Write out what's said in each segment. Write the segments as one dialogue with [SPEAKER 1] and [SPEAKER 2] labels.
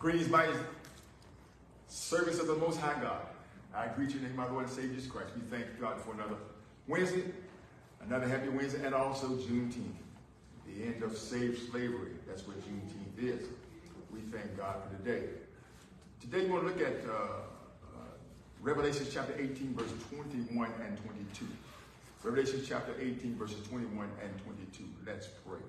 [SPEAKER 1] Greetings, my service of the Most High God. I greet you in the name of my Lord and Savior Jesus Christ. We thank God for another Wednesday, another happy Wednesday, and also Juneteenth, the end of slave slavery. That's what Juneteenth is. We thank God for today. Today we want to look at uh, uh, Revelation chapter 18, verses 21 and 22. Revelation chapter 18, verses 21 and 22. Let's pray.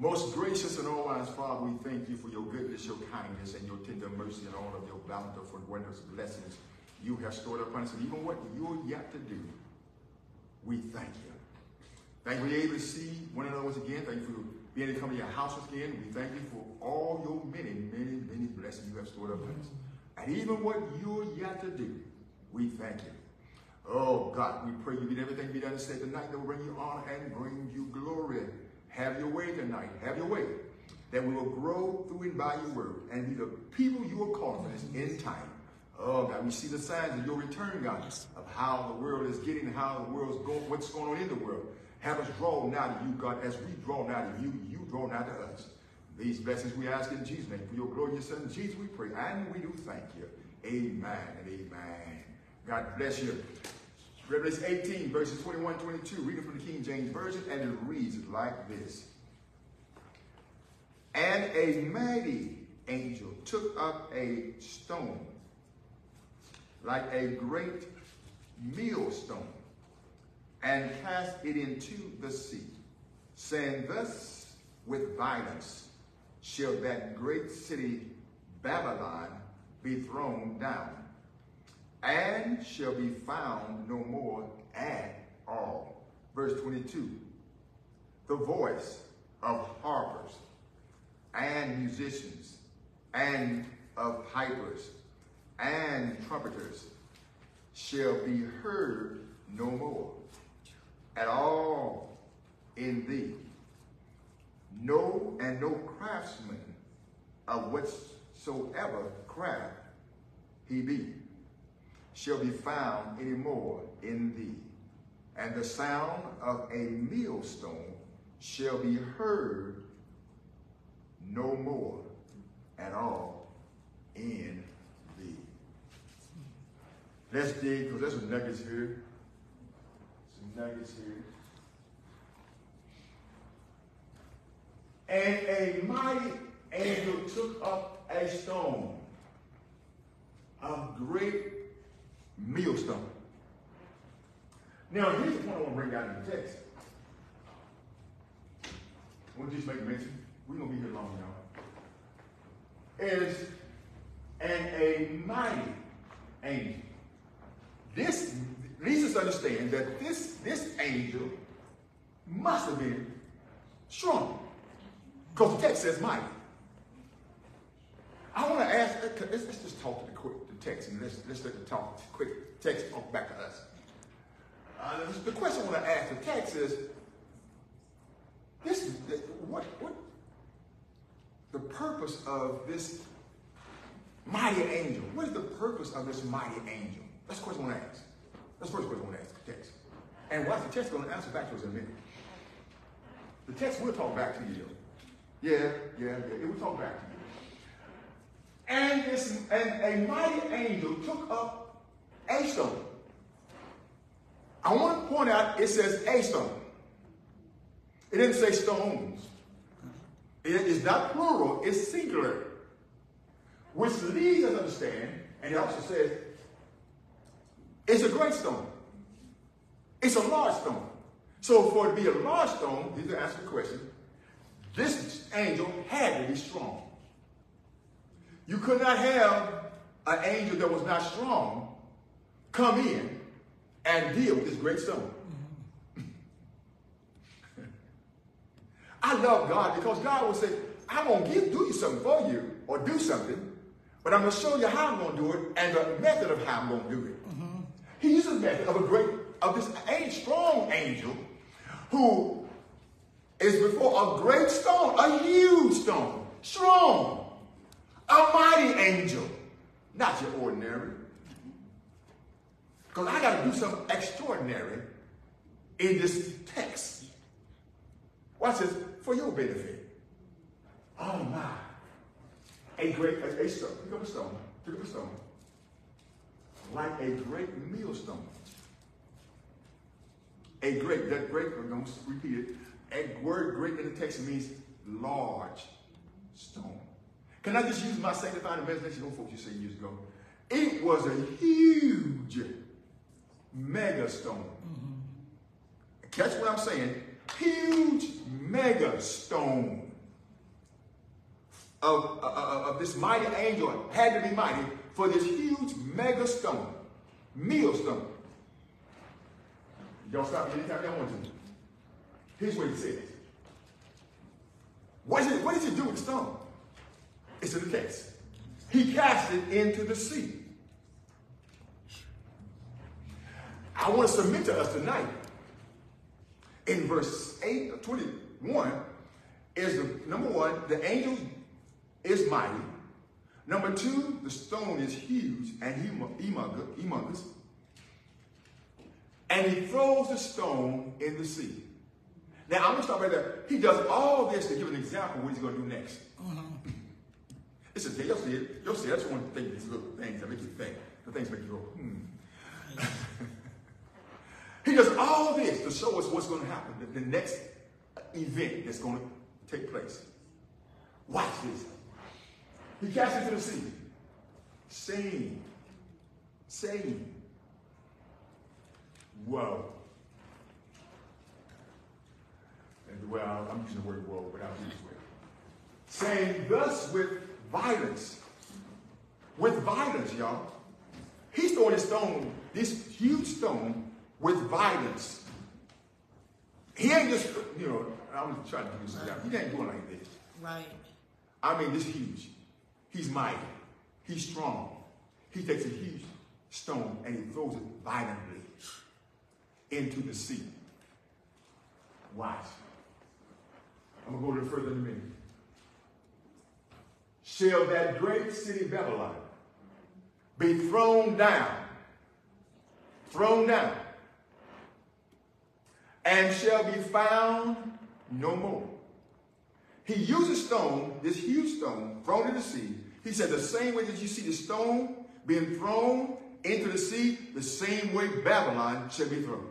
[SPEAKER 1] Most gracious and all-wise Father, we thank you for your goodness, your kindness, and your tender mercy, and all of your bountiful, wondrous blessings you have stored upon us. And even what you're yet to do, we thank you. Thank you for able to see one another once again. Thank you for being able to come to your house once again. We thank you for all your many, many, many blessings you have stored upon us. And even what you're yet to do, we thank you. Oh God, we pray you get everything be done and said tonight that will bring you honor and bring you glory. Have your way tonight. Have your way. That we will grow through and by your word and be the people you are calling for this in time. Oh God, we see the signs of your return, God, of how the world is getting, how the world's going, what's going on in the world. Have us draw nigh to you, God, as we draw nigh to you, you draw nigh to us. These blessings we ask in Jesus' name. For your glory, your son, Jesus, we pray. And we do thank you. Amen and amen. God bless you. Revelation 18, verses 21 22, reading from the King James Version, and it reads like this. And a mighty angel took up a stone, like a great millstone, and cast it into the sea, saying, Thus with violence shall that great city Babylon be thrown down and shall be found no more at all. Verse 22 The voice of harpers and musicians and of pipers and trumpeters shall be heard no more at all in thee. No, and no craftsman of whatsoever craft he be shall be found any more in thee. And the sound of a millstone shall be heard no more at all in thee. Let's dig, because there's some nuggets here. Some nuggets here. And a mighty angel took up a stone of great millstone. Now, here's the point I want to bring out in the text. I want to just make mention. We're going to be here long, y'all. Is and a mighty angel. This leads us to understand that this, this angel must have been strong. Because the text says mighty. I want to ask, let's, let's just talk to the quick text and let's let's let the talk quick text talk back to us. Uh, the question I want to ask the text is this what what the purpose of this mighty angel? What is the purpose of this mighty angel? That's the question I want to ask. That's the first question I want to ask the text. And what's the text going to answer back to us in a minute? The text will talk back to you. Yeah, yeah, yeah. It will talk back to you. And, this, and a mighty angel took up a stone. I want to point out it says a stone. It didn't say stones. It is not plural, it's singular. Which leads us to understand, and it also says, it's a great stone. It's a large stone. So for it to be a large stone, here's the answer to the question, this angel had to be strong. You could not have an angel that was not strong come in and deal with this great stone. I love God because God will say, I'm going to do you something for you or do something, but I'm going to show you how I'm going to do it and the method of how I'm going to do it. Mm-hmm. He uses the method of a great, of this a strong angel who is before a great stone, a huge stone, strong. A mighty angel, not your ordinary. Because I got to do something extraordinary in this text. Watch this, for your benefit. Oh my. a great, a, a stone, pick up a stone, pick up a stone, like a great millstone. A great, that great, don't repeat it. A word great in the text means large stone. Can I just use my sanctified imagination? Old folks you say years ago. It was a huge mega stone. Mm-hmm. Catch what I'm saying? Huge mega stone of, uh, uh, of this mighty angel had to be mighty for this huge mega stone, millstone. Y'all stop me anytime y'all want to. Here's what he says. What, is it, what does he do with the stone? It's in the text. He cast it into the sea. I want to submit to us tonight in verse 8 of 21 is the number one, the angel is mighty. Number two, the stone is huge and humongous. And he throws the stone in the sea. Now, I'm going to stop right there. He does all this to give an example of what he's going to do next. Mm-hmm. It's a, you'll see it. You'll see it. I just want to think these little things that make you think. The things make you go, hmm. he does all this to show us what's going to happen, the, the next event that's going to take place. Watch this. He casts into the sea, saying, saying, Whoa. And well, I'm using the word whoa, but I'll use way. Saying, thus with violence. With violence, y'all. He's throwing this stone, this huge stone, with violence. He ain't just, you know, I'm trying to do this right. He ain't doing like this.
[SPEAKER 2] Right.
[SPEAKER 1] I mean, this huge. He's mighty. He's strong. He takes a huge stone and he throws it violently into the sea. Watch. I'm going to go a little further in a minute. Shall that great city Babylon be thrown down, thrown down, and shall be found no more. He uses stone, this huge stone, thrown into the sea. He said, the same way that you see the stone being thrown into the sea, the same way Babylon shall be thrown.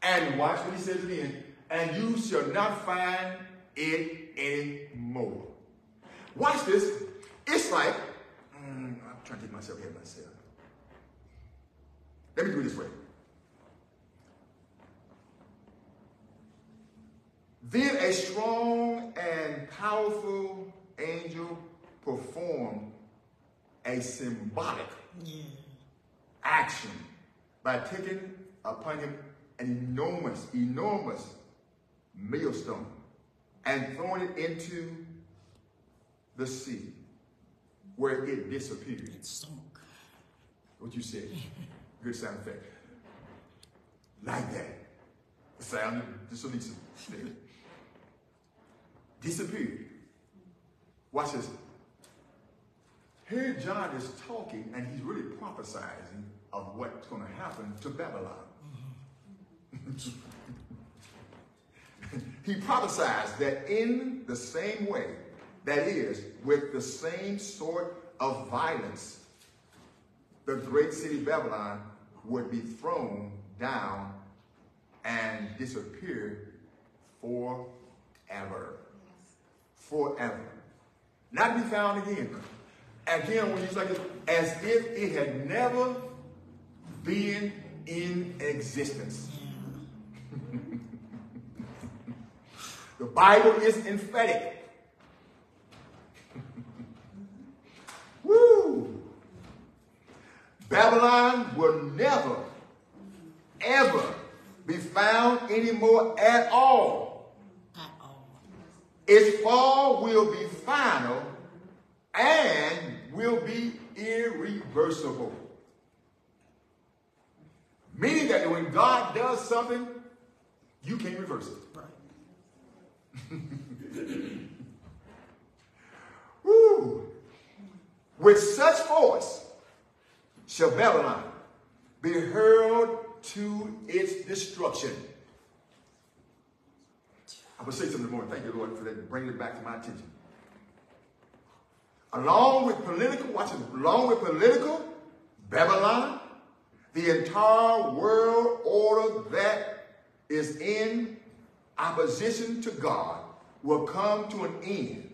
[SPEAKER 1] And watch what he says again. And you shall not find it anymore. Watch this. It's like, mm, I'm trying to take myself of myself. Let me do it this way. Then a strong and powerful angel performed a symbolic action by taking upon him an enormous, enormous millstone and throwing it into the sea where it disappeared.
[SPEAKER 2] It sunk.
[SPEAKER 1] What you said. Good sound effect. Like that. The sound, just so needs Disappeared. Watch this. Here John is talking and he's really prophesying of what's going to happen to Babylon. He prophesies that in the same way, that is, with the same sort of violence, the great city Babylon would be thrown down and disappear forever. Forever. Not be found again. Again, when you like this, as if it had never been in existence. the Bible is emphatic. Woo! Babylon will never, ever be found anymore at all.
[SPEAKER 2] At all.
[SPEAKER 1] Its fall will be final and will be irreversible. Meaning that when God does something, you can't reverse it.
[SPEAKER 2] Right.
[SPEAKER 1] Woo! With such force shall Babylon be hurled to its destruction. I'm going to say something more. Thank you, Lord, for that, bringing it back to my attention. along with political, watch it, along with political Babylon, the entire world order that is in opposition to God will come to an end.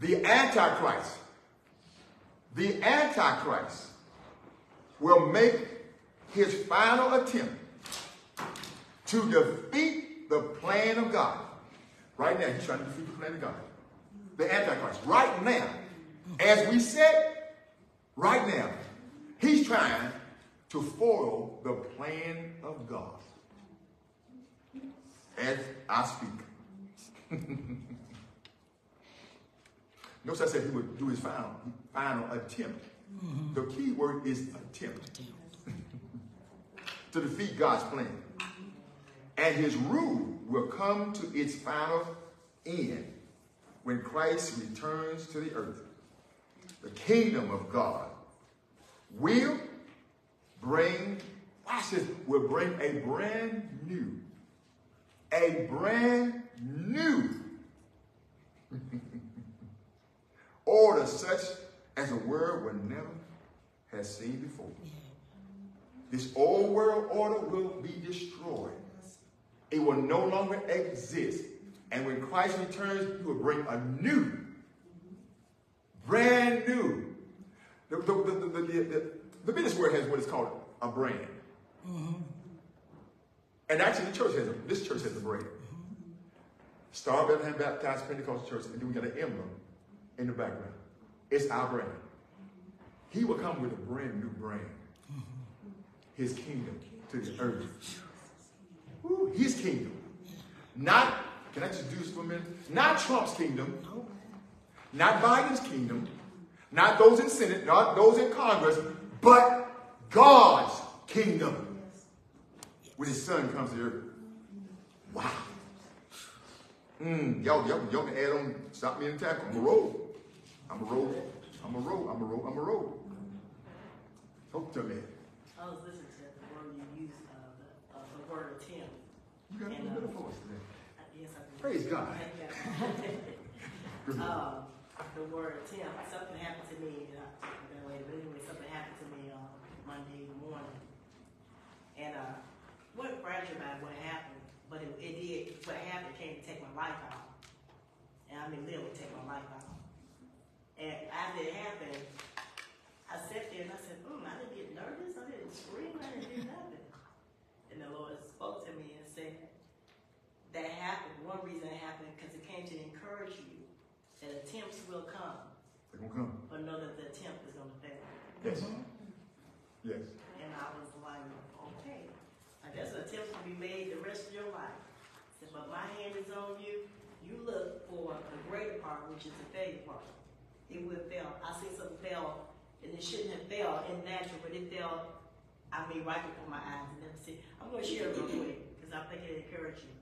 [SPEAKER 1] The Antichrist, the Antichrist will make his final attempt to defeat the plan of God. Right now, he's trying to defeat the plan of God. The Antichrist. Right now, as we said, right now, he's trying to foil the plan of God. As I speak. Notice I said he would do his final, final attempt. Mm-hmm. The key word is attempt to defeat God's plan. And his rule will come to its final end when Christ returns to the earth. The kingdom of God will bring, watch this, will bring a brand new, a brand new order such as the world will never have seen before. This old world order will be destroyed. It will no longer exist. And when Christ returns, he will bring a new, brand new. The, the, the, the, the, the business word has what is called a brand. Mm-hmm. And actually, the church has a, this church has a brand. Mm-hmm. Star Bethlehem Baptized Pentecostal Church, and then we got an emblem in the background. It's our brand. He will come with a brand new brand. His kingdom to the earth. Woo, his kingdom. Not, can I just do this for a minute? Not Trump's kingdom. Not Biden's kingdom. Not those in Senate, not those in Congress, but God's kingdom. When his son comes to earth. Wow. Mm, y'all, y'all, y'all can add on, stop me in the tackle. I'm a roll. I'm a roll. I'm a roll. I'm a roll. I'm a roll. Talk to me.
[SPEAKER 2] I was listening to the word you used, uh, the, uh, the word attempt.
[SPEAKER 1] You got a little bit of voice today.
[SPEAKER 2] I guess I.
[SPEAKER 1] Praise God.
[SPEAKER 2] Um, the word attempt, something happened to me, and I that way, but anyway, something happened to me, on Monday morning. And, uh, wasn't fragile about what happened, but it, it did, what happened came to take my life out. And I mean, literally take my life out. And after it happened, I sat there and I said, hmm, I didn't get nervous, I didn't scream, I didn't do nothing. And the Lord spoke to me and said, that happened, one reason it happened, because it came to encourage you that attempts will come,
[SPEAKER 1] They're going to come.
[SPEAKER 2] but know that the attempt is going to fail.
[SPEAKER 1] Yes. Yes.
[SPEAKER 2] And I was like, okay, I guess attempts will be made the rest of your life. I said, but my hand is on you. You look for the greater part, which is the failure part. It will fail. I see something fail, and it shouldn't have failed in natural, but it fell, I mean, right before my eyes. And never see. I'm going to share it real quick, because I think it encourage you.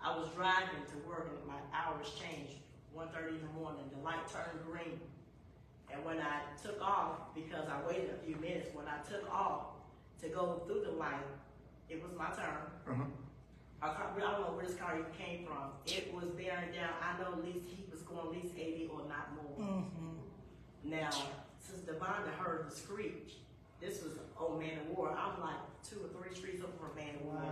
[SPEAKER 2] I was driving to work, and my hours changed. 1.30 in the morning, the light turned green. And when I took off, because I waited a few minutes, when I took off to go through the light, it was my turn.
[SPEAKER 1] Uh-huh.
[SPEAKER 2] I, I don't know where this car even came from. It was bearing down. I know at least he going at least 80 or not more. Mm-hmm. Now, since Devonda heard the screech, this was old man of war. I'm like two or three streets over from man of war.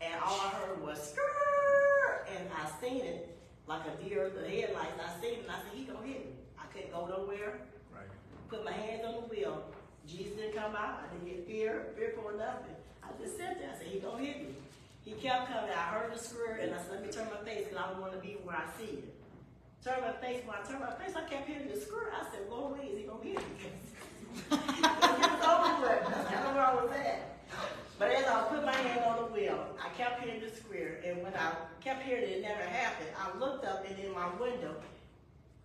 [SPEAKER 2] And all I heard was skrrr, and I seen it like a deer, in the headlights. I seen it, and I said, he gonna hit me. I couldn't go nowhere.
[SPEAKER 1] Right.
[SPEAKER 2] Put my hands on the wheel. Jesus didn't come out. I didn't get fear, fearful or nothing. I just sat there. I said, he gonna hit me. He kept coming. I heard the skrrr, and I said, let me turn my face because I don't want to be where I see it. Turn my face. When I turned my face, I kept hearing the skrrr. I said, Lord, where is he me? with. That's kind of where I was at. But as I put my hand on the wheel, I kept hearing the square, and when I kept hearing it, it never happened. I looked up, and in my window,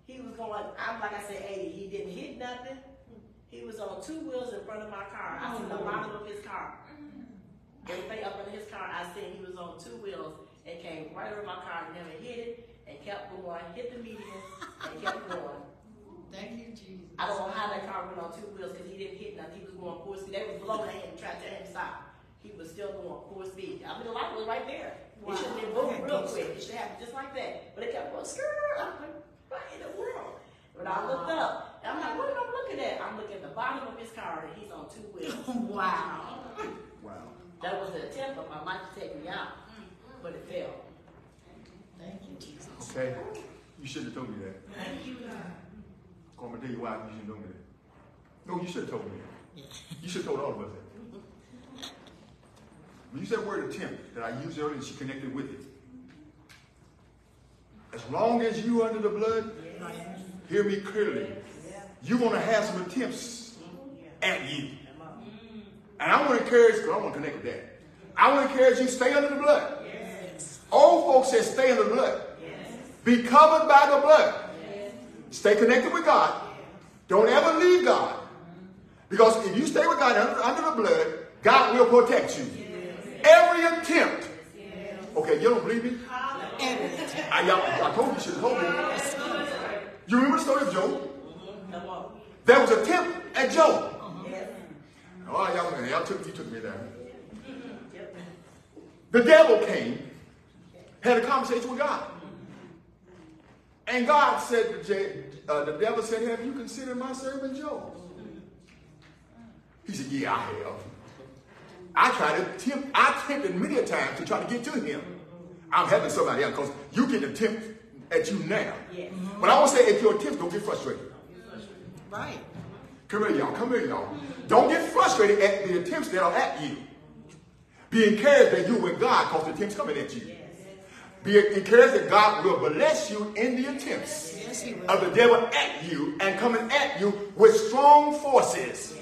[SPEAKER 2] he was going. I'm like I said, 80. He didn't hit nothing. He was on two wheels in front of my car. I seen the bottom of his car. Everything up in his car, I seen he was on two wheels and came right over my car, never hit it, and kept going, hit the median, and kept going.
[SPEAKER 3] Thank you, Jesus.
[SPEAKER 2] I don't know how that car went on two wheels because he didn't hit nothing. He was going full speed. They was blowing at him, trying to him to stop. He was still going full speed. I mean, the light was right there. It should have been moving real quick. It should happen just like that. But it kept going, skrrr. I'm like, what in the world? But I looked up, and I'm like, what am I looking at? I'm looking at the bottom of his car, and he's on two wheels.
[SPEAKER 3] Wow.
[SPEAKER 1] Wow.
[SPEAKER 2] That was an attempt of my life to take me out, mm-hmm. but it failed.
[SPEAKER 3] Thank you, Jesus.
[SPEAKER 1] Okay? You should have told me that.
[SPEAKER 2] Thank you, God.
[SPEAKER 1] I'm gonna tell you why you should have told me that. No, you should have told me that. You should have told all of us that. When you said the word attempt that I used earlier, and she connected with it. As long as you under the blood,
[SPEAKER 3] Right.
[SPEAKER 1] hear me clearly. You're gonna have some attempts at you. And I want to encourage, because I want to connect with that. I want to encourage you, stay under the blood.
[SPEAKER 2] Yes.
[SPEAKER 1] Old folks said stay under the blood.
[SPEAKER 2] Yes.
[SPEAKER 1] Be covered by the blood.
[SPEAKER 2] Yes.
[SPEAKER 1] Stay connected with God. Don't ever leave God. Because if you stay with God under, under the blood, God will protect you. Every attempt. Okay, you don't believe me? I, y'all- I told you you should have told me. You remember the story of Job? There was a attempt at Job. Oh, y'all, y'all took, you took me there. The devil came, had a conversation with God. And God said to uh, the devil said, Have you considered my servant Job? He said, Yeah, I have. I tried to tempt, I tempted many a time to try to get to him. I'm helping somebody else because you can attempt at you now.
[SPEAKER 2] Yes.
[SPEAKER 1] But I want to say, if your attempts don't get frustrated.
[SPEAKER 3] Right.
[SPEAKER 1] Come here, y'all. Come here, y'all. Don't get frustrated at the attempts that are at you. Be encouraged that you're with God because the attempts coming at you. Be encouraged that God will bless you in the attempts
[SPEAKER 3] Yes,
[SPEAKER 1] of the devil at you and coming at you with strong forces.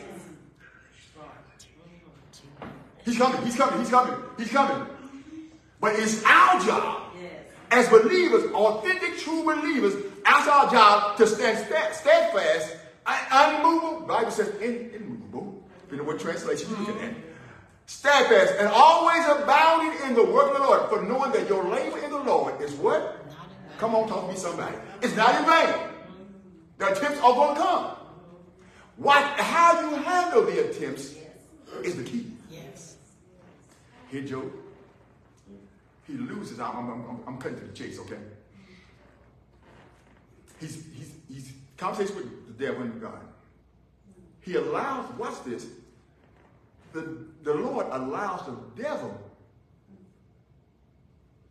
[SPEAKER 1] He's coming, he's coming, he's coming, he's coming. But it's our job as believers, authentic, true believers, it's our job to stand sta- steadfast, un- unmovable. Bible says in, immovable. Depending on what translation you're looking at. Steadfast and always abounding in the work of the Lord, for knowing that your labor in the Lord is what?
[SPEAKER 3] Not in vain.
[SPEAKER 1] Come on, talk to me, somebody. It's not in vain. Mm-hmm. The attempts are going to come. What, how you handle the attempts is the key.
[SPEAKER 3] Yes.
[SPEAKER 1] Here, Job. He loses. I'm, I'm, I'm, I'm cutting to the chase, okay? Mm-hmm. He's, he's, he's conversation with the devil and God. He allows, watch this, the, the Lord allows the devil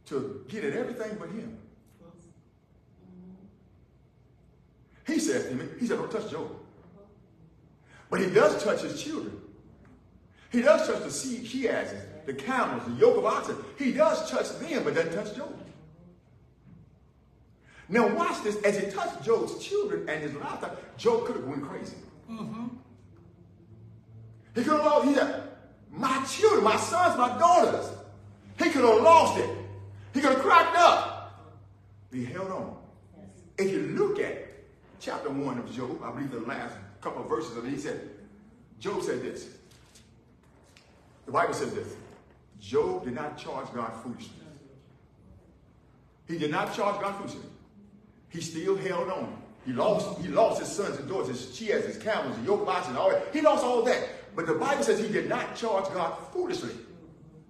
[SPEAKER 1] to get at everything but him. He says to him, he said, don't touch Job. But he does touch his children. He does touch the sea, she asses, the camels, the yoke of oxen. He does touch them, but doesn't touch Job. Now watch this. As he touched Job's children and his livestock, Job could have went crazy. He could have lost, he said, my children, my sons, my daughters. He could have lost it. He could have cracked up. But he held on. If you look at chapter 1 of Job, I believe the last couple of verses of it, he said, Job said this. The Bible says this. Job did not charge God foolishly. He did not charge God foolishly. He still held on. He lost, he lost his sons and daughters, his she has his camels, his yoke of and all that. He lost all that. But the Bible says he did not charge God foolishly.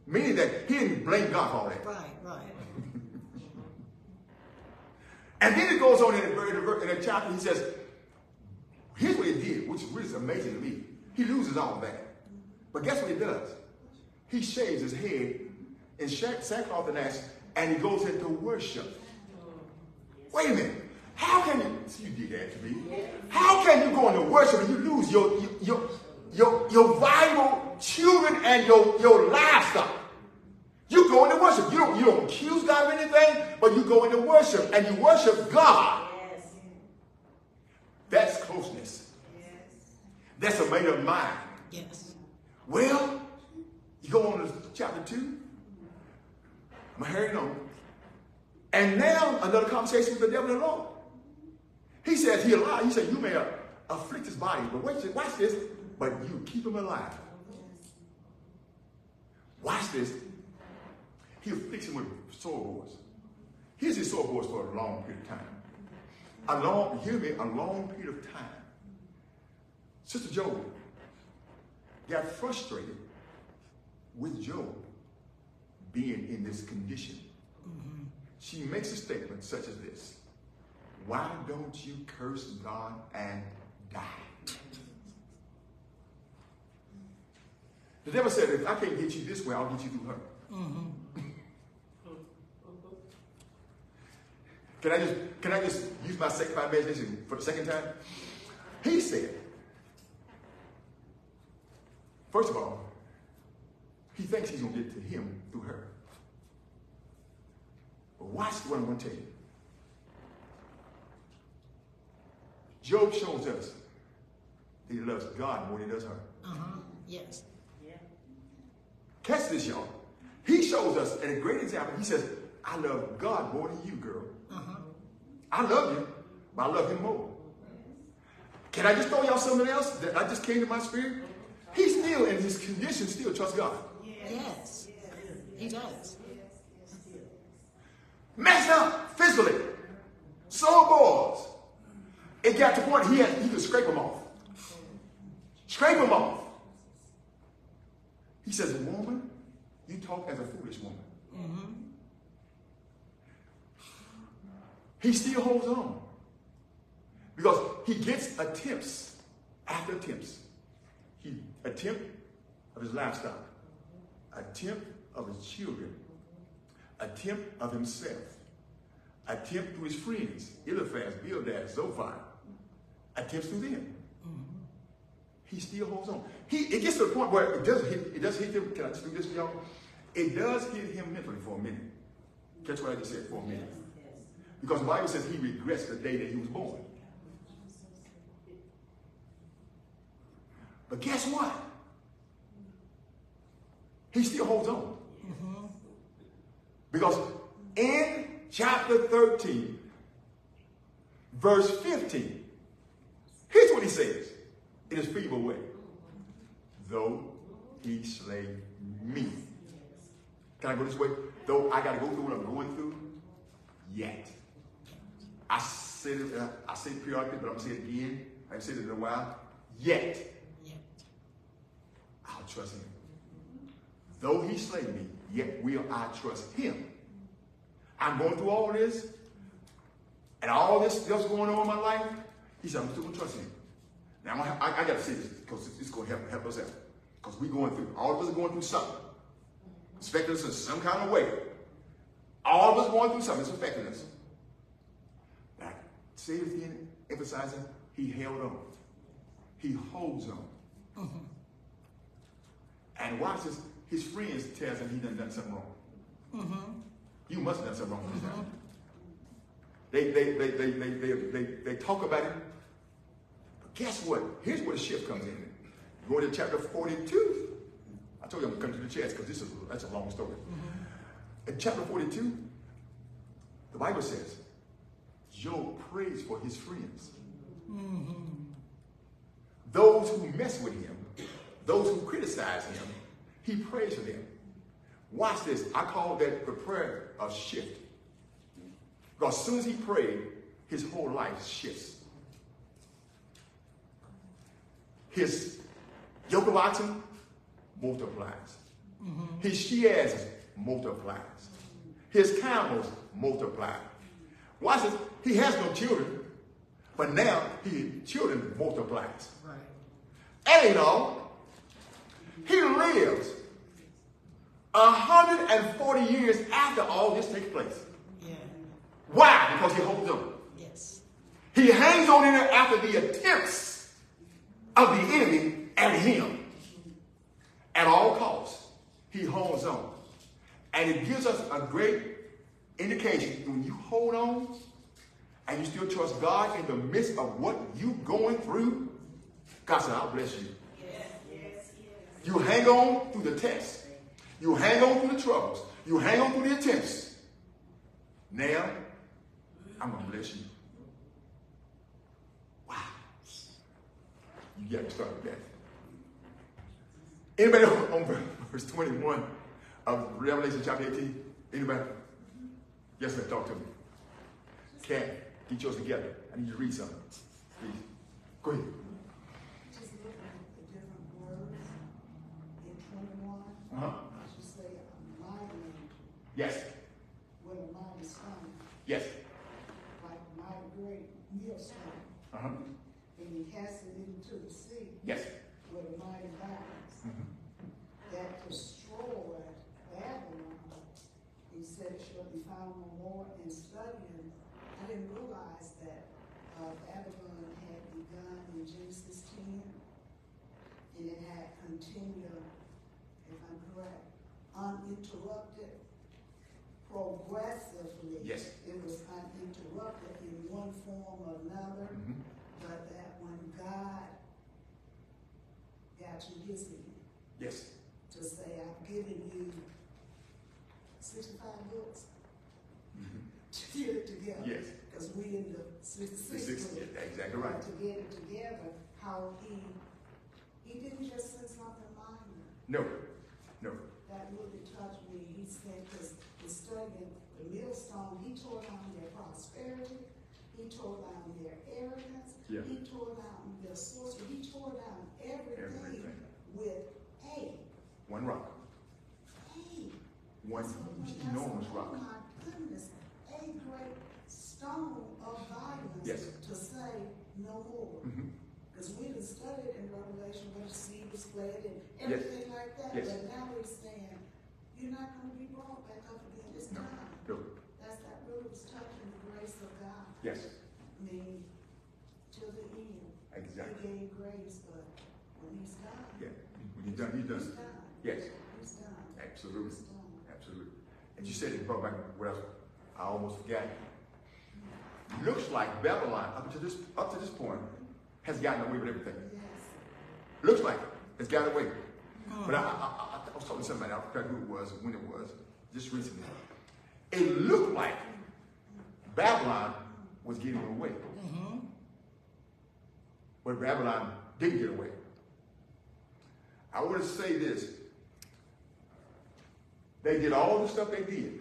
[SPEAKER 1] Meaning that he didn't blame God for all that.
[SPEAKER 3] Right, right.
[SPEAKER 1] And then it goes on in the, in the chapter, he says, here's what he did, which is really amazing to me. He loses all that. But guess what he does? He shaves his head in sack- sackcloth and ashes, and he goes into worship. Wait a minute. How can you, see, you did that to me. How can you go into worship and you lose your, your, your, your vital children and your, your livestock? You go into worship. You don't, you don't accuse God of anything, but you go into worship and you worship God.
[SPEAKER 2] Yes.
[SPEAKER 1] That's closeness. That's a made up mind.
[SPEAKER 3] Yes.
[SPEAKER 1] Well, you go on to chapter 2. I'm hurrying on. And now another conversation with the devil and the. He says he allowed, he said, you may afflict his body, but watch this, but you keep him alive. Watch this. He afflicts him with sore boards. Here's his sore boards for a long period of time. A long, hear me, a long period of time. Sister Job got frustrated with Job being in this condition. She makes a statement such as this why don't you curse God and die? The devil said, if I can't get you this way, I'll get you through her. Mm-hmm. Can I just can I just use my second my imagination for the second time? He said, first of all, he thinks he's gonna get to him through her. Watch what I'm gonna tell you. Job shows us that he loves God more than he does her.
[SPEAKER 3] Uh-huh. Yes.
[SPEAKER 2] Yeah.
[SPEAKER 1] Catch this, y'all. He shows us at a great example. He says, I love God more than you, girl.
[SPEAKER 3] Uh-huh.
[SPEAKER 1] I love you, but I love him more. Can I just throw y'all something else that I just came to my spirit? He still, in his condition, still trusts God.
[SPEAKER 3] Yes. He does.
[SPEAKER 1] Messed up physically. Soul boils. It got to the point he had he could scrape them off. Scrape them off. He says, Woman, you talk as a foolish woman. He still holds on. Because he gets attempts after attempts. He attempt of his livestock, attempt of his children, attempt of himself, attempt through his friends, Eliphaz, Bildad, Zophar, attempts through them. Mm-hmm. He still holds on. He it gets to the point where it does hit it does hit him. Can I just do this for y'all? It does hit him mentally for a minute. Catch what I just said for a minute. Because the Bible says he regrets the day that he was born. But guess what? He still holds on. Because in chapter 13, verse 15, here's what he says in his feeble way. Though he slay me. Can I go this way? Though I got to go through what I'm going through, yet. I said it, uh, I say it periodically, but I'm going to say it again. I haven't said it in a while. Yet. I'll trust him. Though he slay me, yet will I trust him. I'm going through all this, and all this that's going on in my life. He said, I'm still going to trust him. Now, I'm I, I got to say this because it's going to help, help us out. Because we're going through, all of us are going through something. It's affecting us in some kind of way. All of us going through something. It's affecting us. Now, say it again, emphasizing, he held on. He holds on. And watch this. His friends tells him he done done something wrong. Mm-hmm. You must have done something wrong this time. Mm-hmm. They, they, they, they, they, they, they, they talk about it. But guess what? Here's where the shift comes in. Go to chapter 42. I told you I'm going to come to the chest because this is that's a long story. Mm-hmm. In chapter 42, the Bible says, Job prays for his friends. Those who mess with him, those who criticize him, he prays for them. Watch this. I call that the prayer of shift. Because as soon as he prayed, his whole life shifts. His yoke of oxen multiplies. Mm-hmm. His shears multiplies. His camels multiply. Watch this. He has no children, but now his children multiplies.
[SPEAKER 3] Right.
[SPEAKER 1] That ain't all. He lives 140 years after all this takes place.
[SPEAKER 3] Yeah.
[SPEAKER 1] Why? Because he holds on.
[SPEAKER 3] Yes.
[SPEAKER 1] He hangs on in there after the attempts of the enemy at him. At all costs, he holds on. And it gives us a great indication when you hold on and you still trust God in the midst of what you're going through, God said, I'll bless you. Yes, yes, yes. You hang on through the test. You hang on through the troubles. You hang on through the attempts. Now, I'm going to bless you. Wow. You got to start with that. Anybody on, verse 21 of Revelation chapter 18? Anybody? Yes, ma'am. Talk to me. Cat, get yours together. I need you to read something. Please. Go ahead.
[SPEAKER 4] Just looking at the different words in twenty-one,
[SPEAKER 1] Uh-huh.
[SPEAKER 4] you say a mighty angel,
[SPEAKER 1] Yes.
[SPEAKER 4] with a mighty son,
[SPEAKER 1] Yes.
[SPEAKER 4] like mighty great millstone,
[SPEAKER 1] Uh-huh.
[SPEAKER 4] and he cast it into the sea
[SPEAKER 1] Yes.
[SPEAKER 4] with a mighty violence
[SPEAKER 1] Mhm.
[SPEAKER 4] that destroyed Babylon. He said it shall be found no more in studying. I didn't realize that uh, Babylon had begun in Genesis ten, and it had continued, if I'm correct, uninterrupted, progressively.
[SPEAKER 1] Yes.
[SPEAKER 4] It was uninterrupted in one form or another,
[SPEAKER 1] Mhm.
[SPEAKER 4] but that when God got to his
[SPEAKER 1] Yes.
[SPEAKER 4] to say, I've given you sixty-five books
[SPEAKER 1] Mhm.
[SPEAKER 4] to get it together.
[SPEAKER 1] Yes.
[SPEAKER 4] Because we in the
[SPEAKER 1] six,
[SPEAKER 4] book.
[SPEAKER 1] yeah, exactly right.
[SPEAKER 4] To get it together, how he, he didn't just say something minor.
[SPEAKER 1] No, no.
[SPEAKER 4] That really touched me. He said, because the studying the millstone, he tore down their prosperity, he tore down their arrogance,
[SPEAKER 1] Yeah.
[SPEAKER 4] he tore down their sorcery, he tore down everything
[SPEAKER 1] Everything.
[SPEAKER 4] with a,
[SPEAKER 1] One rock.
[SPEAKER 4] a.
[SPEAKER 1] One
[SPEAKER 4] So
[SPEAKER 1] enormous rock.
[SPEAKER 4] Oh my goodness, a great stone of violence.
[SPEAKER 1] Yes.
[SPEAKER 4] To say no more.
[SPEAKER 1] Mhm.
[SPEAKER 4] Because we done studied in Revelation where the sea was split and
[SPEAKER 1] Yes.
[SPEAKER 4] everything like that.
[SPEAKER 1] Yes.
[SPEAKER 4] But now we're saying, you're not gonna be brought back up again this
[SPEAKER 1] No.
[SPEAKER 4] time.
[SPEAKER 1] No.
[SPEAKER 4] That's, that really was touching the grace of God.
[SPEAKER 1] Yes.
[SPEAKER 4] Mean, till the end.
[SPEAKER 1] Exactly.
[SPEAKER 4] He gave grace, but when he's done.
[SPEAKER 1] Yeah. When you're done, you're
[SPEAKER 4] He's
[SPEAKER 1] done. Yes.
[SPEAKER 4] He's done.
[SPEAKER 1] Absolutely.
[SPEAKER 4] He's done.
[SPEAKER 1] Absolutely. And you said it brought back what else? I almost forgot. Looks like Babylon up to this up to this point has gotten away with everything.
[SPEAKER 4] Yes.
[SPEAKER 1] Looks like it. it's got away. But I, I, I, was talking to somebody, I forgot who it was, when it was, just recently. It looked like Babylon was getting away. But Babylon didn't get away. I want to say this. They did all the stuff they did.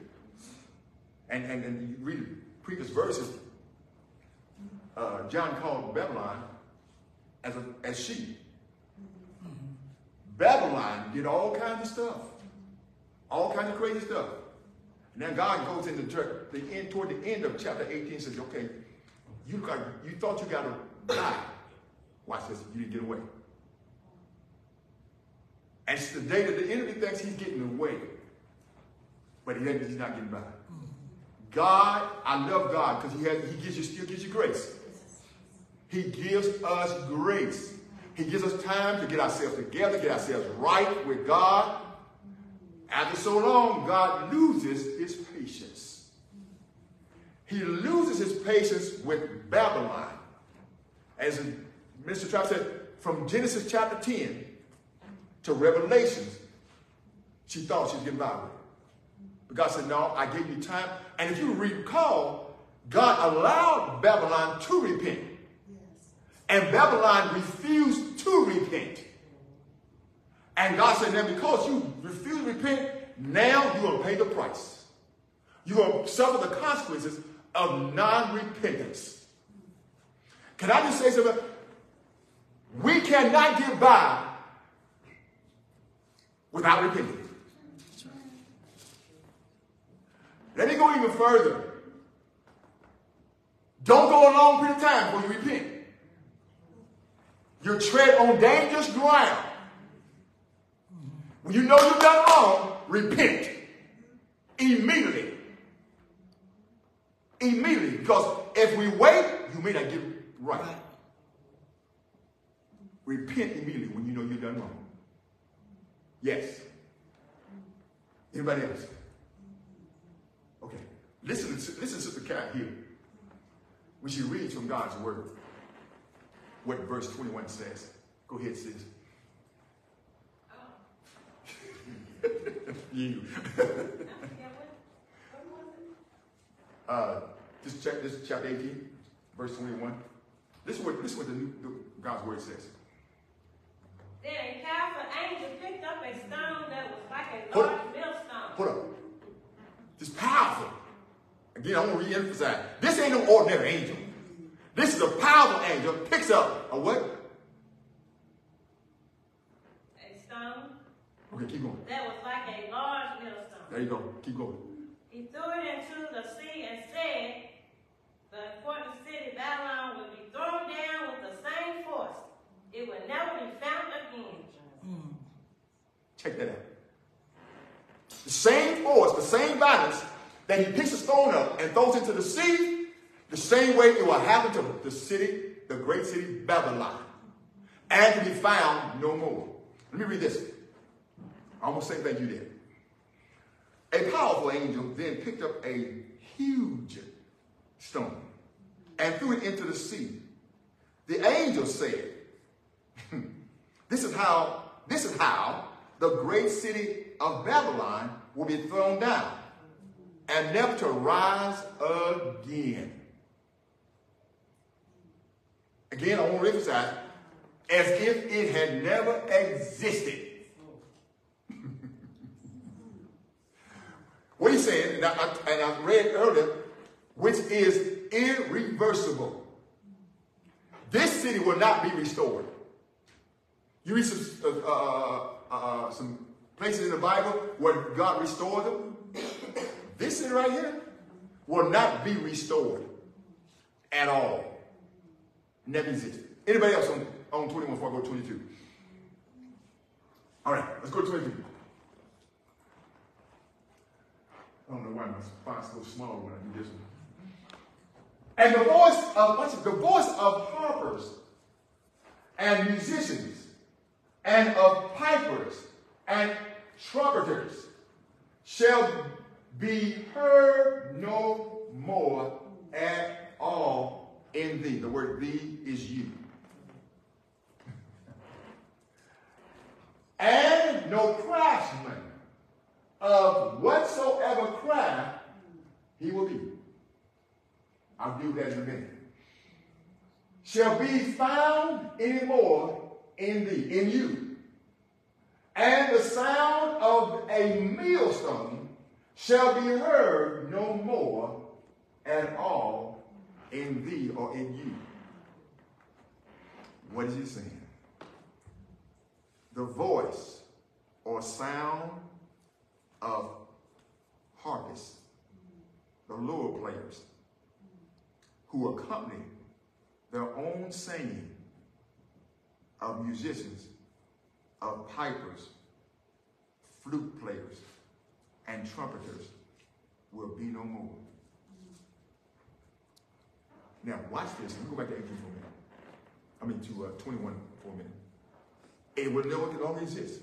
[SPEAKER 1] And, and, and you read the previous verses, uh, John called Babylon as, a, as sheep. Babylon did all kinds of stuff, all kinds of crazy stuff. And then God goes into the, the end toward the end of chapter 18 and says, okay, you got you thought you got to die. Watch this, you didn't get away. And it's the day that the enemy thinks he's getting away, but he he's not getting by. God, I love God because he he gives you still gives you grace. He gives us grace. He gives us time to get ourselves together, get ourselves right with God. After so long, God loses his patience. He loses his patience with Babylon. As Mr. Trapp said, from Genesis chapter 10 to Revelations, she thought she was getting by with it. But God said, No, I gave you time. And if you recall, God allowed Babylon to repent. And Babylon refused to repent. And God said, now because you refuse to repent, now you will pay the price. You will suffer the consequences of non-repentance. Can I just say something? We cannot get by without repenting. Let me go even further. Don't go a long period of time before you repent. You tread on dangerous ground. When you know you've done wrong, repent. Immediately. Immediately. Because if we wait, you may not get right.
[SPEAKER 3] Right.
[SPEAKER 1] Repent immediately when you know you've done wrong. Yes. Anybody else? Okay. Listen, listen, to Sister Cat here. When she reads from God's word, what verse 21 says. Go ahead, sis. you. uh, just check this chapter 18, verse 21. This is what, this is what the, new, the God's word says.
[SPEAKER 5] Then a powerful angel picked up a stone that was like a large millstone.
[SPEAKER 1] Hold up. This powerful. Again, I want to re-emphasize. This ain't no ordinary angel. This is a powerful angel. Picks up a what?
[SPEAKER 5] A stone.
[SPEAKER 1] Okay, keep going.
[SPEAKER 5] That was like a large millstone.
[SPEAKER 1] There you go. Keep going.
[SPEAKER 5] He threw it into the sea and said, The important city Babylon will be thrown down with the same force. It will never be found again.
[SPEAKER 3] Mm.
[SPEAKER 1] Check that out. The same force, the same violence that he picks a stone up and throws into the sea the same way it will happen to the city, the great city Babylon, and to be found no more. Let me read this. Almost same thing you did. A powerful angel then picked up a huge stone and threw it into the sea. The angel said, This is how, this is how the great city of Babylon will be thrown down and never to rise again. Again, I want to emphasize, as if it had never existed. what he's saying, and I, and I read earlier, which is irreversible. This city will not be restored. You read some, uh, uh, uh, some places in the Bible where God restored them. This city right here will not be restored at all. Existed. Anybody else on, on 21 before I go to 22? All right, let's go to 22. I don't know why my spont's so small when I do this one. And the voice of what's it? the voice of harpers and musicians and of pipers and trumpeters shall be heard no more at all in thee. The word thee is you. and no craftsman of whatsoever craft he will be. I'll do that in a minute. Shall be found anymore in thee, in you. And the sound of a millstone shall be heard no more at all in thee or in you. What is he saying? The voice or sound of harpists, the lyre players, who accompany their own singing of musicians, of pipers, flute players, and trumpeters will be no more. Now, watch this. Let me go back to 18 for a minute. I mean, to uh, 21 for a minute. It will no longer exist.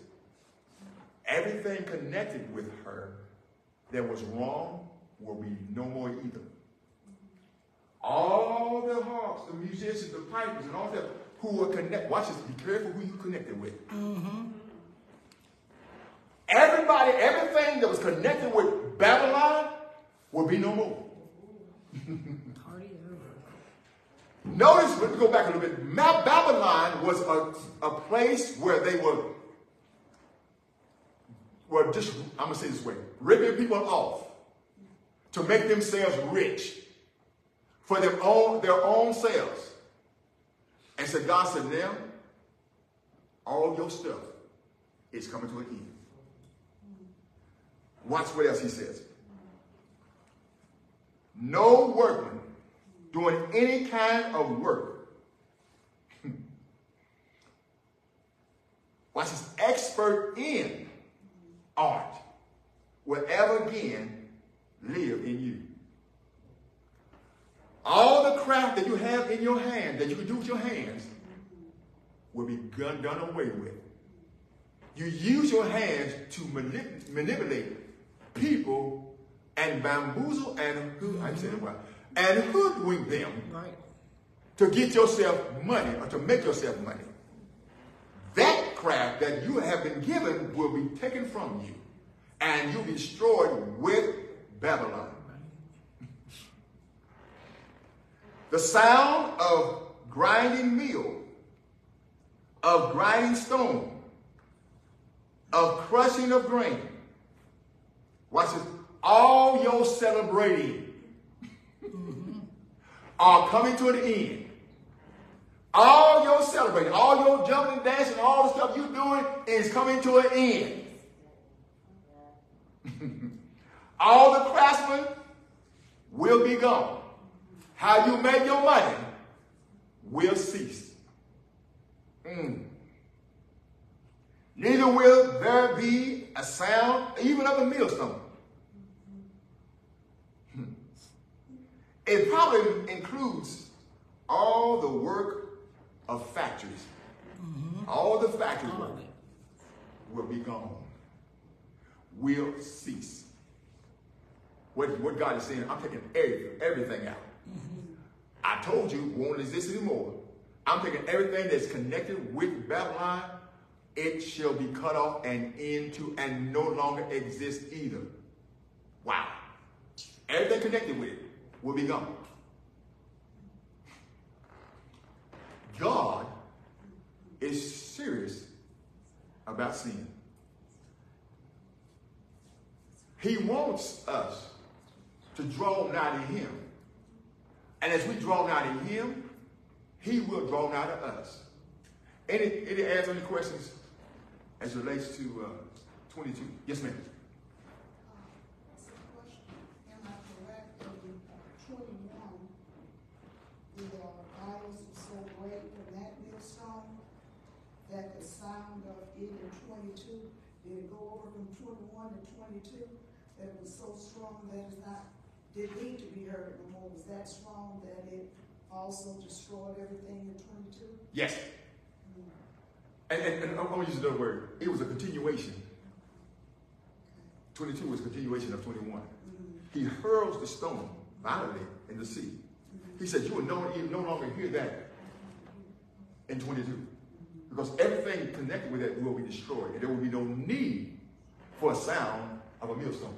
[SPEAKER 1] Everything connected with her that was wrong will be no more either. All the harps, the musicians, the pipers, and all that who were connected. Watch this. Be careful who you connected with. Everybody, everything that was connected with Babylon will be no more. Notice, let me go back a little bit. Babylon was a, a place where they were, were just, I'm going to say this way, ripping people off to make themselves rich for their own, their own selves. And so God said, now, all your stuff is coming to an end. Watch what else he says. No workman doing any kind of work. Watch this. Expert in art will ever again live in you. All the craft that you have in your hand, that you can do with your hands, will be done, done away with. You use your hands to manip- manipulate people and bamboozle and who I said it well, and hoodwink them
[SPEAKER 3] Right.
[SPEAKER 1] to get yourself money or to make yourself money. That craft that you have been given will be taken from you and you'll be destroyed with Babylon. The sound of grinding meal, of grinding stone, of crushing of grain. Watch this. All your celebrating are coming to an end. All your celebrating, all your jumping and dancing, all the stuff you're doing is coming to an end. all the craftsmen will be gone. How you make your money will cease. Mm. Neither will there be a sound even of a millstone. Hmm. It probably includes all the work of factories. All the factory work will be gone, will cease. What, what God is saying, I'm taking everything, everything out. I told you, won't exist anymore. I'm taking everything that's connected with Babylon, it shall be cut off and into and no longer exist either. Wow. Everything connected with it will be gone. God is serious about sin. He wants us to draw nigh to Him. And as we draw nigh to Him, He will draw nigh to us. Any, any answer, any questions as relates to uh, 22? Yes, ma'am.
[SPEAKER 4] That's a question. Am I correct that in twenty-one, the uh, violence was so great from that millstone that the sound of in twenty-two, did it go over from twenty-one to twenty-two? That it was so strong that it's not, didn't need to be heard no more? Was that strong that it also destroyed everything in twenty-two?
[SPEAKER 1] Yes. And, and, and I'm going to use another word. It was a continuation. 22 was a continuation of 21. He hurls the stone violently in the sea. He said, You will no, no longer hear that in 22. Because everything connected with it will be destroyed. And there will be no need for a sound of a millstone.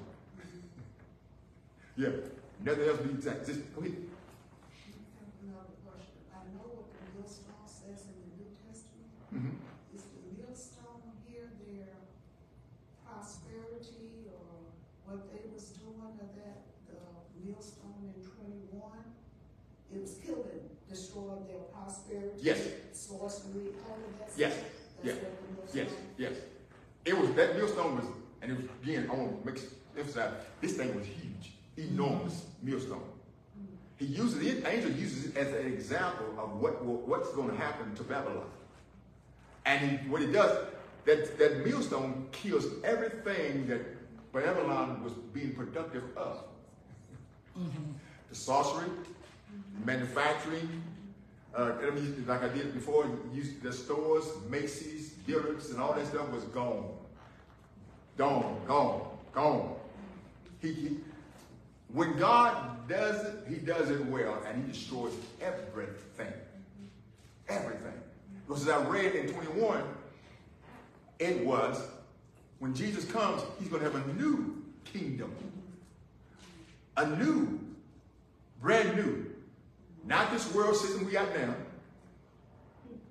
[SPEAKER 1] yeah. Nothing else will be exact. Just go ahead.
[SPEAKER 4] Another question. I know what the millstone says in the New Testament.
[SPEAKER 1] Mhm.
[SPEAKER 4] Is the millstone here their prosperity or what they was doing of that, the millstone in twenty-one? It was killing, destroying their prosperity.
[SPEAKER 1] Yes.
[SPEAKER 4] Sorcery, all of that.
[SPEAKER 1] Yes. Yes.
[SPEAKER 4] That's what the
[SPEAKER 1] Yes, yes. It was that millstone was, and it was again, I want to make emphasize this thing was huge, enormous millstone. He uses it, angel uses it as an example of what what's going to happen to Babylon. And he, what he does, that, that millstone kills everything that Babylon was being productive of. Mm-hmm. The sorcery, the manufacturing, uh, I mean, like I did before, use the stores, Macy's, Dillard's, and all that stuff was gone. Gone, gone, gone. He, he, when God does it, he does it well, and he destroys everything. Everything. Because as I read in 21, it was when Jesus comes, he's going to have a new kingdom. A new, brand new. Not this world system we got now.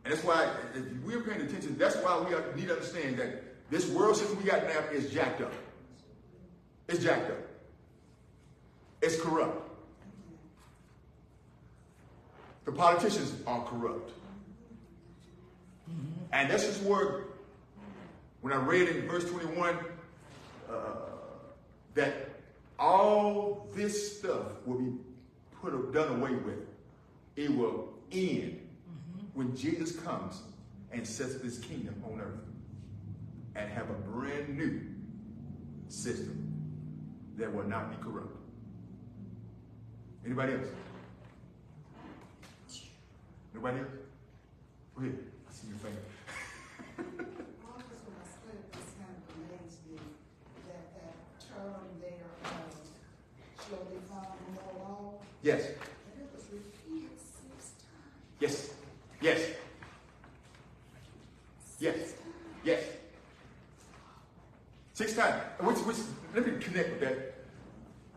[SPEAKER 1] And that's why, if we're paying attention, that's why we need to understand that this world system we got now is jacked up. It's jacked up. It's corrupt. The politicians are corrupt. And that's just where, when I read in verse 21, uh, that all this stuff will be put done away with. It will end when Jesus comes and sets this kingdom on earth and have a brand new system that will not be corrupt. Anybody else? Nobody else? Go ahead. I see your finger.
[SPEAKER 4] Marcus, when I studied this kind of amazed me that that term there, um, shall be no law,
[SPEAKER 1] Yes.
[SPEAKER 4] and it was repeated six times.
[SPEAKER 1] Yes. Yes. Yes. Yes. Six times. Which, which, let me connect with that.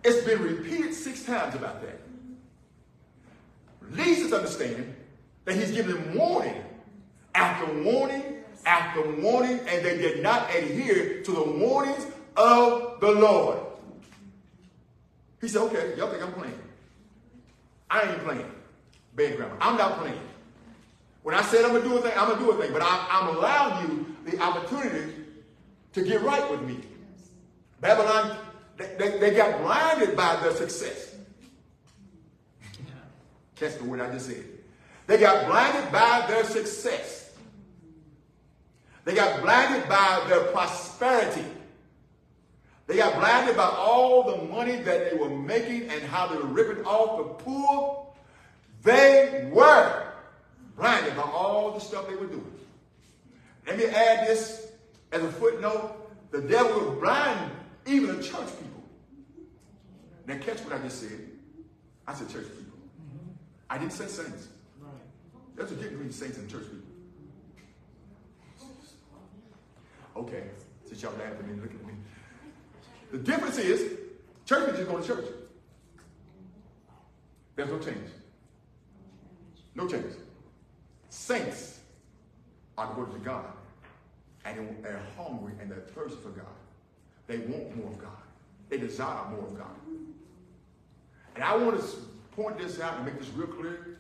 [SPEAKER 1] It's been repeated six times about that. Us to that he's giving them warning after warning after warning, and they did not adhere to the warnings of the Lord. He said, okay, y'all think I'm playing. I ain't playing. Bad grammar. I'm not playing. When I said I'm gonna do a thing, I'm gonna do a thing, but I, I'm allowing you the opportunity to get right with me. Babylon, they, they, they got blinded by their success. Catch the word I just said. They got blinded by their success. They got blinded by their prosperity. They got blinded by all the money that they were making and how they were ripping off the poor. They were blinded by all the stuff they were doing. Let me add this as a footnote. The devil will blind even the church people. Now catch what I just said. I said church people. I didn't say saints. There's a difference between saints and church people. Okay, since y'all laughing at me, looking at me. The difference is, church people just go to church. There's no change. No change. Saints are devoted to God, and they're hungry and they're thirsty for God. They want more of God. They desire more of God. And I want to point this out and make this real clear.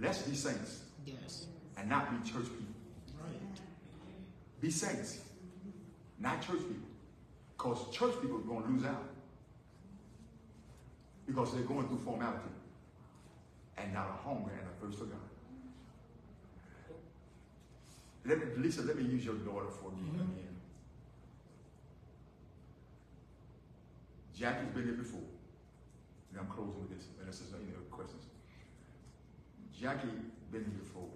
[SPEAKER 1] Let's be saints
[SPEAKER 3] Yes.
[SPEAKER 1] and not be church people.
[SPEAKER 3] Right.
[SPEAKER 1] Be saints, not church people. Because church people are going to lose out. Because they're going through formality and not a hunger and a thirst for God. Let me, Lisa, let me use your daughter for me again. Mm-hmm. Jackie's been here before. And I'm closing with this, unless there's any other questions. Jackie been here before.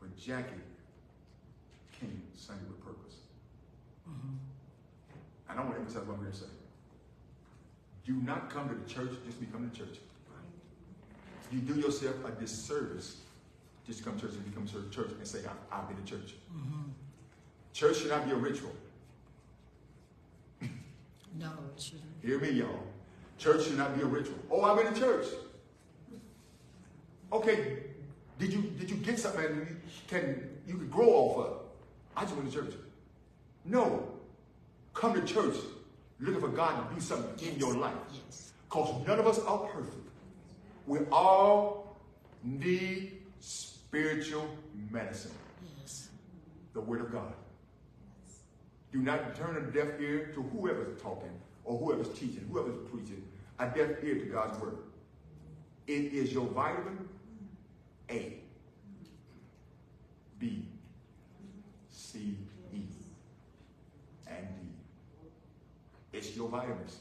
[SPEAKER 1] But Jackie came Sunday with purpose. And I don't want to emphasize what I'm going to say. Do not come to the church just become the church. You do yourself a disservice just come to church and become church, church and say, I, I've been to church. Mm-hmm. Church should not be a ritual.
[SPEAKER 3] No, it shouldn't.
[SPEAKER 1] Hear me, y'all. Church should not be a ritual. Oh, I've been to church. Okay, did you did you get something that you can you can grow off of? I just went to church. No. Come to church looking for God to do something in your life.
[SPEAKER 3] Yes.
[SPEAKER 1] Because none of us are perfect. We all need spiritual medicine,
[SPEAKER 3] Yes.
[SPEAKER 1] the Word of God. Do not turn a deaf ear to whoever's talking or whoever's teaching, whoever's preaching, a deaf ear to God's Word. It is your vitamin A, B, C, E, and D. It's your vitamins,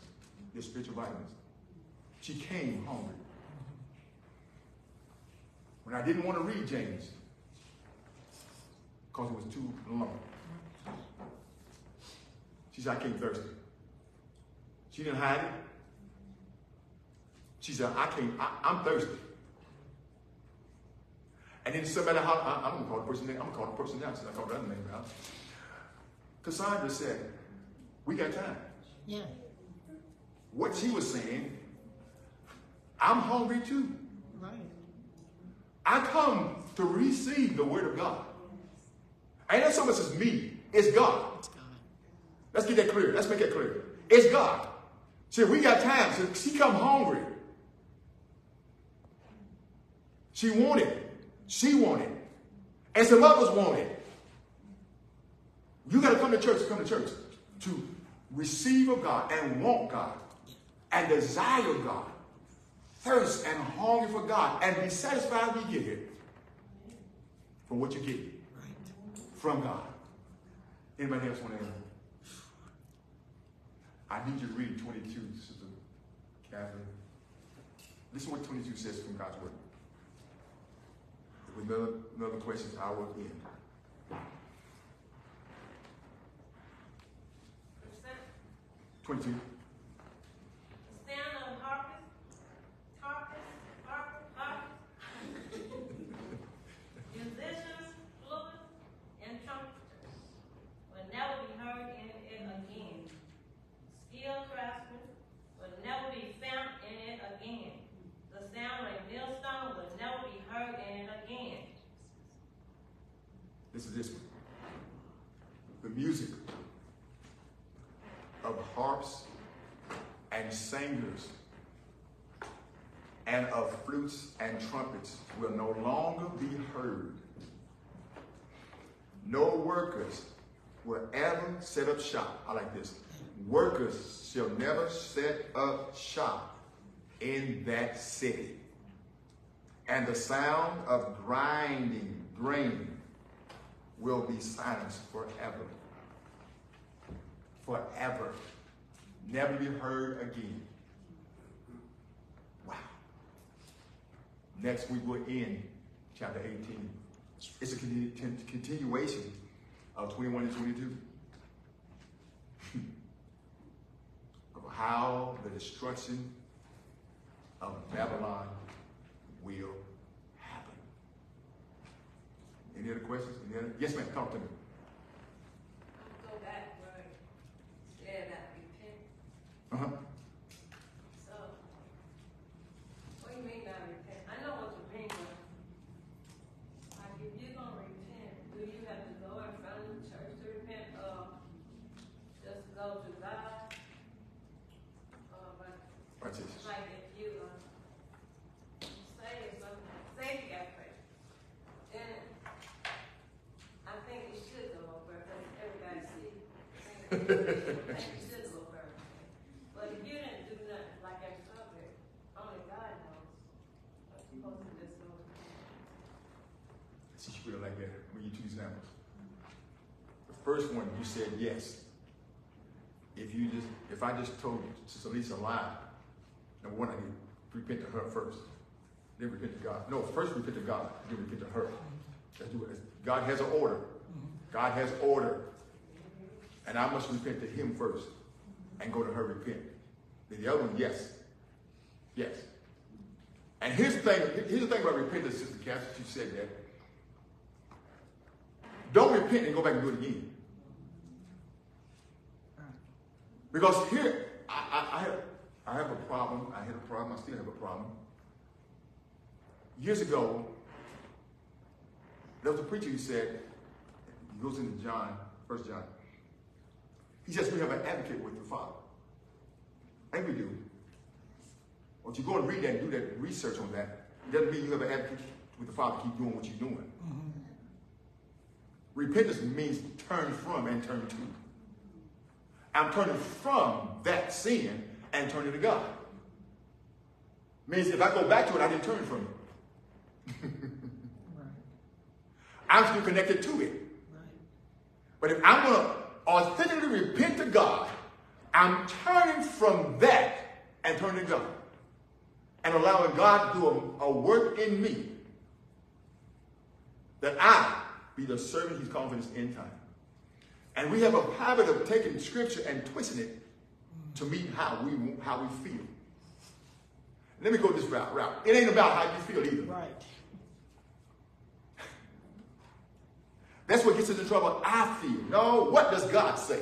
[SPEAKER 1] your spiritual vitamins. She came hungry. When I didn't want to read James, because it was too long. She said, I came thirsty. She didn't hide it. She said, I came, I, I'm thirsty. And then somebody, how, I, I'm gonna call the person name, I'm gonna call the person out, since I called the other name out. Cassandra said, we got time.
[SPEAKER 3] Yeah.
[SPEAKER 1] What she was saying, I'm hungry too.
[SPEAKER 3] Right.
[SPEAKER 1] I come to receive the word of God. Ain't that so much as me, it's God.
[SPEAKER 3] It's God.
[SPEAKER 1] Let's get that clear. Let's make that clear. It's God. See, we got time. So she come hungry. She wanted. She wanted. And some others wanted. You got to come to church, come to church to receive of God and want God and desire God. Thirst and hunger for God and be satisfied when you get here from what you get
[SPEAKER 3] Right.
[SPEAKER 1] from God. Anybody else want to add? I need you to read 22, Sister Catherine. Listen what 22 says from God's Word. With another, another questions, I will end.
[SPEAKER 5] The
[SPEAKER 1] 22.
[SPEAKER 5] sound of harpers, harpers, harpers, harpers, musicians, flutists, and trumpeters will never be heard in it again. Skilled craftsmen will never be found in it again. The sound of a millstone will never be heard in it again.
[SPEAKER 1] This is this one. The music of harps and singers and of flutes and trumpets will no longer be heard. No workers will ever set up shop. I like this. Workers shall never set up shop in that city. And the sound of grinding grain will be silenced forever. Forever. Never be heard again. Wow. Next week we'll end chapter 18. It's a continuation of 21 and 22. of how the destruction of Babylon will happen. Any other questions? Any other? Yes, ma'am. Talk to me. Uh-huh.
[SPEAKER 5] So, what do you mean not repent? I know what you mean, but like if you're gonna repent, do you have to go in front of the church to repent or just go to God? Or but
[SPEAKER 1] Watch this.
[SPEAKER 5] like if you uh, say something, say you got faith, then I think you should go over because everybody sees. I think you should go over. But if you didn't do nothing like that subject, only God knows. I'm supposed to just go.
[SPEAKER 1] See, you put it like that when you two examples. The first one, said yes. If you just, if I just told you Sister Lisa a lie, number one, I need to repent to her first. Then repent to God. No, first repent to God, then repent to her. God has an order. God has order. And I must repent to him first and go to her repent. Then the other one, yes. Yes. And here's the thing, here's the thing about repentance, Sister Cass, you said that. Don't repent and go back and do it again. Because here, I, I, I, have, I have a problem. I had a problem. I still have a problem. Years ago, there was a preacher who said, he goes into John, First John. He says we have an advocate with the Father. Think we do. Once you go and read that and do that research on that, it doesn't mean you have an advocate with the Father. Keep doing what you're doing. Mm-hmm. Repentance means turn from and turn to. I'm turning from that sin and turning to God. Means if I go back to it, I didn't turn from it.
[SPEAKER 3] Right,
[SPEAKER 1] I'm still connected to it.
[SPEAKER 3] right.
[SPEAKER 1] But if I'm going to authentically repent to God, I'm turning from that and turning to God. And allowing God to do a, a work in me that I be the servant he's this end time. And we have a habit of taking scripture and twisting it to meet how we how we feel. Let me go this route. route. It ain't about how you feel either.
[SPEAKER 3] Right.
[SPEAKER 1] That's what gets us in trouble. I feel. No, what does God say?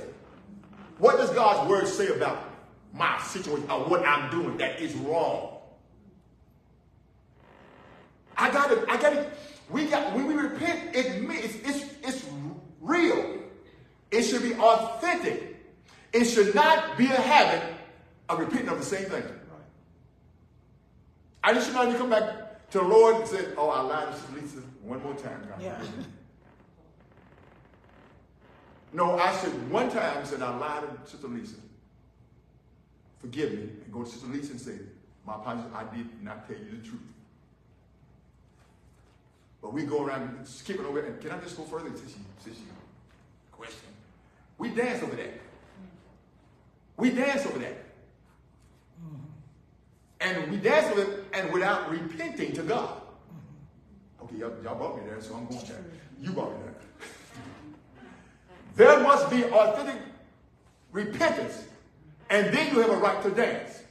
[SPEAKER 1] What does God's word say about my situation or what I'm doing that is wrong? I gotta, I gotta, we got, when we repent, it it's, it's, it's real. It should be authentic. It should not be a habit of repeating of the same thing. I just should not even come back to the Lord and say, oh, I lied to Sister Lisa one more time. God.
[SPEAKER 3] Yeah.
[SPEAKER 1] No, I said one time said I lied to Sister Lisa. Forgive me. And go to Sister Lisa and say, my apologies, I did not tell you the truth. But we go around skipping over, and can I just go further since you, since you question? We dance over that. We dance over that. And we dance over it and without repenting to God. Okay, y'all, brought me there, so I'm going there. You brought me there. There must be authentic repentance, and then you have a right to dance.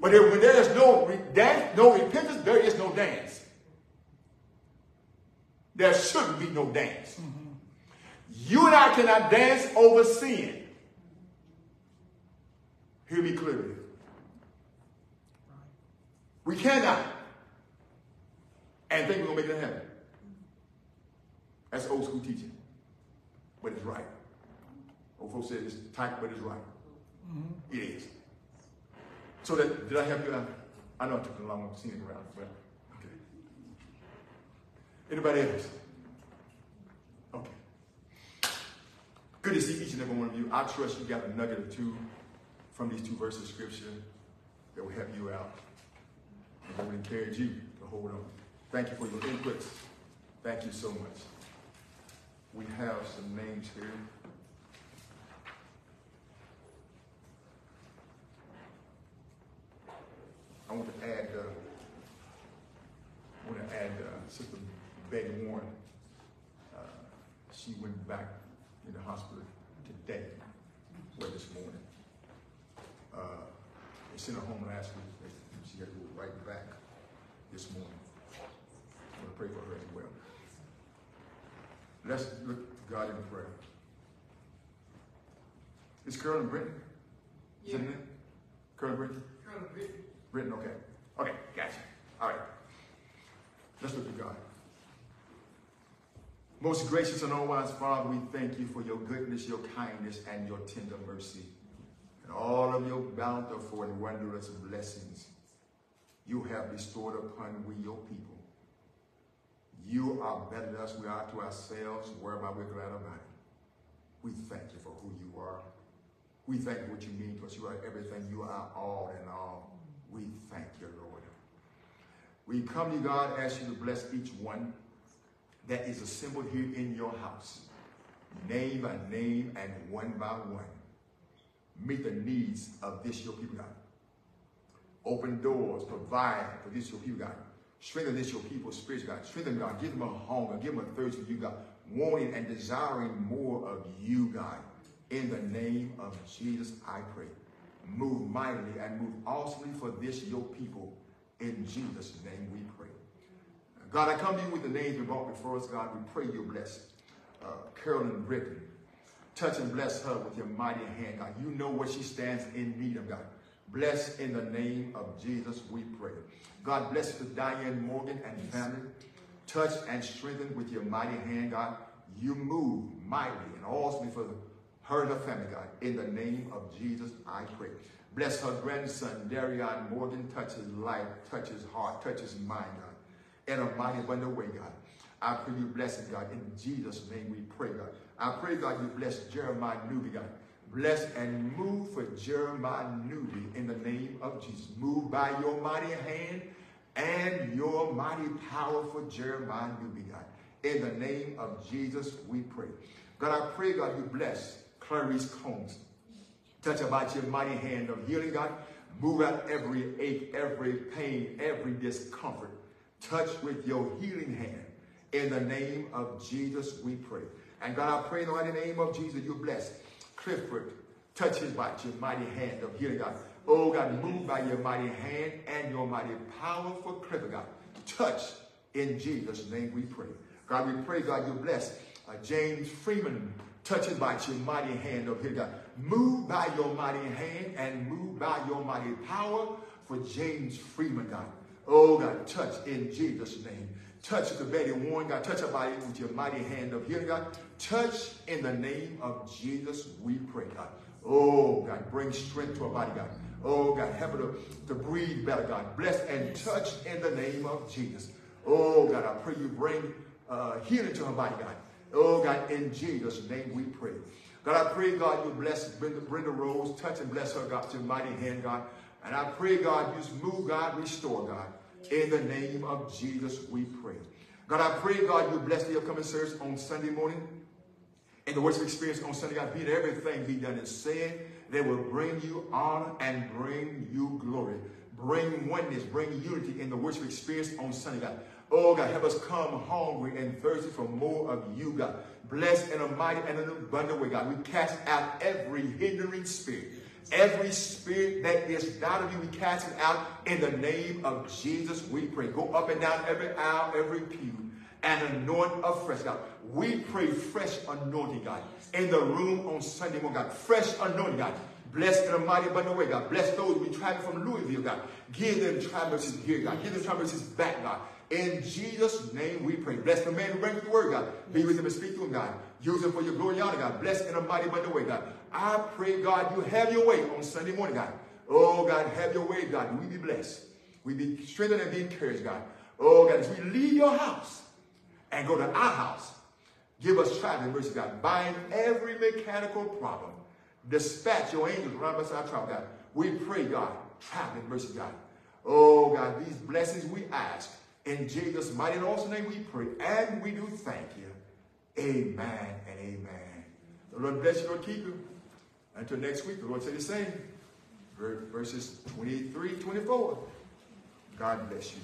[SPEAKER 1] But if, when there is no dance, no repentance, there is no dance. There shouldn't be no dance. You and I cannot dance over sin. Hear me clearly. We cannot. And think we're gonna make it heaven. That's old school teaching. But it's right. Old folks said it's tight, but it's right. It is. So that did I help you out? I know I took a long scenic route, but okay. Anybody else? Okay. Good to see each and every one of you. I trust you got a nugget or two from these two verses of scripture that will help you out. And that encourage you to hold on. Thank you for your inputs. Thank you so much. we have some names here. I want to add, uh, I want to add uh, Sister Betty Warren. Uh, she went back in the hospital today, well, this morning. Uh, they sent her home last week. She had to go right back this morning. I want to pray for her as well. Let's look to God in prayer. Is Carolyn Britton? Is that it? Carolyn Britton? Britton, okay. Okay, gotcha. All right. Let's look to God. Most gracious and all-wise Father, we thank you for your goodness, your kindness, and your tender mercy, and all of your bountiful and wondrous blessings you have bestowed upon we, your people. You are better than us, we are to ourselves, whereby we're glad about it. We thank you for who you are. We thank you for what you mean to us. You are everything. You are all in all. We thank you, Lord. We come to you, God, ask you to bless each one that is assembled here in your house, name by name and one by one. Meet the needs of this your people, God. Open doors, provide for this your people, God. Strengthen this your people, spirits, God. Strengthen, God. Give them a hunger. Give them a thirst for you, God. Wanting and desiring more of you, God. In the name of Jesus, I pray. Move mightily and move awesomely for this your people. In Jesus' name we pray. God, I come to you with the names you brought before us, God. We pray you bless uh, Carolyn Britton. Touch and bless her with your mighty hand, God. You know what she stands in need of, God. Bless in the name of Jesus, we pray. God bless to Diane Morgan and family. Touch and strengthen with your mighty hand, God. You move mightily and awesomely for her and her family, God. In the name of Jesus, I pray. Bless her grandson, Darion Morgan. Touch his life, touch his heart, touch his mind, God. In a mighty abundant way, God. I pray you bless it, God. In Jesus' name we pray, God. I pray, God, you bless Jeremiah Newby, God. Bless and move for Jeremiah Newby in the name of Jesus. Move by your mighty hand and your mighty power for Jeremiah Newby, God. In the name of Jesus, we pray. God, I pray, God, you bless Clarice Combs. Touch about your mighty hand of healing, God. Move out every ache, every pain, every discomfort. Touch with your healing hand. In the name of Jesus, we pray. And God, I pray in the mighty name of Jesus, you bless Clifford. Touch his by your mighty hand of healing, God. Oh, God, move by your mighty hand and your mighty power for Clifford, God. Touch in Jesus' name, we pray. God, we pray, God, you bless uh, James Freeman. Touch his by your mighty hand of healing, God. Move by your mighty hand and move by your mighty power for James Freeman, God. Oh, God, touch in Jesus' name. Touch the Betty Warren, God. Touch her body with your mighty hand of healing, God. Touch in the name of Jesus, we pray, God. Oh, God, bring strength to her body, God. Oh, God, help her to, to breathe better, God. Bless and touch in the name of Jesus. Oh, God, I pray you bring uh, healing to her body, God. Oh, God, in Jesus' name we pray. God, I pray, God, you bless Brenda, Rose. Touch and bless her, God, your mighty hand, God. And I pray, God, you move, God, restore, God. In the name of Jesus, we pray. God, I pray, God, you bless the upcoming service on Sunday morning. And the worship experience on Sunday, God, be that everything be done and said that will bring you honor and bring you glory. Bring oneness, bring unity in the worship experience on Sunday, God. Oh, God, help us come hungry and thirsty for more of you, God. Bless in a mighty and an abundant way, God. We cast out every hindering spirit. Every spirit that is not of you, we cast it out in the name of Jesus. We pray. Go up and down every aisle, every pew, and anoint afresh, God. We pray fresh anointing, God, in the room on Sunday morning, God. Fresh anointing, God. Bless in a mighty abundant way, God. Bless those we travel from Louisville, God. Give them travelers here, God. Give them travelers back, God. In Jesus' name we pray. Bless the man who brings the word, God. Be with him and speak to him, God. Use him for your glory honor, God. Bless in a mighty abundant way, God. I pray, God, you have your way on Sunday morning, God. Oh, God, have your way, God. We be blessed. We be strengthened and be encouraged, God. Oh, God, as we leave your house and go to our house, give us traveling mercy, God. Bind every mechanical problem. Dispatch your angels around us our travel, God. We pray, God, traveling mercy, God. Oh, God, these blessings we ask. In Jesus' mighty and awesome name we pray. And we do thank you. Amen and amen. The Lord bless you, Lord keep you. Until next week, the Lord say the same. Ver- Verses 23, 24. God bless you.